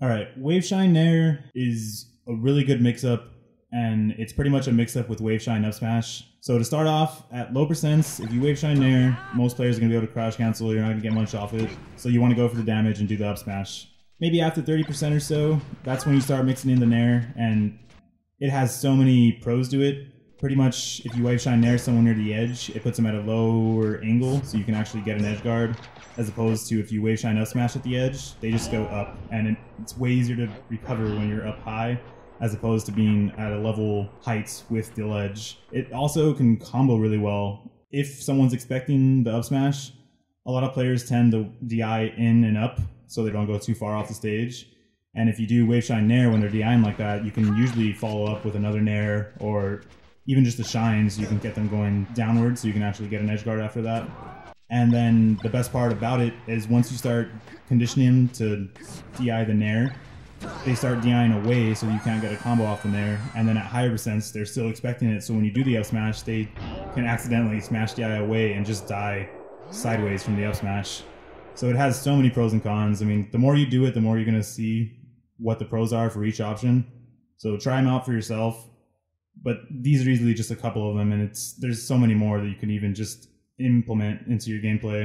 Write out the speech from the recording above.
All right, Waveshine Nair is a really good mix-up, and it's pretty much a mix-up with Waveshine Up Smash. So to start off, at low percents, if you Waveshine Nair, most players are going to be able to crouch cancel, you're not going to get much off it. So you want to go for the damage and do the Up Smash. Maybe after 30% or so, that's when you start mixing in the Nair, and it has so many pros to it. Pretty much, if you wave shine Nair someone near the edge, it puts them at a lower angle, so you can actually get an edge guard as opposed to if you wave shine Up Smash at the edge, they just go up, and it, it's way easier to recover when you're up high as opposed to being at a level height with the ledge. It also can combo really well. If someone's expecting the up smash, a lot of players tend to DI in and up so they don't go too far off the stage. And if you do wave shine Nair when they're DIing like that, you can usually follow up with another Nair or even just the shines, you can get them going downward so you can actually get an edge guard after that. And then the best part about it is once you start conditioning to DI the Nair, they start DIing away so you can't get a combo off the Nair. And then at higher percents, they're still expecting it. So when you do the up smash, they can accidentally smash DI away and just die sideways from the up smash. So it has so many pros and cons. I mean, the more you do it, the more you're going to see what the pros are for each option. So try them out for yourself. But these are easily just a couple of them, and it's there's so many more that you can even just implement into your gameplay.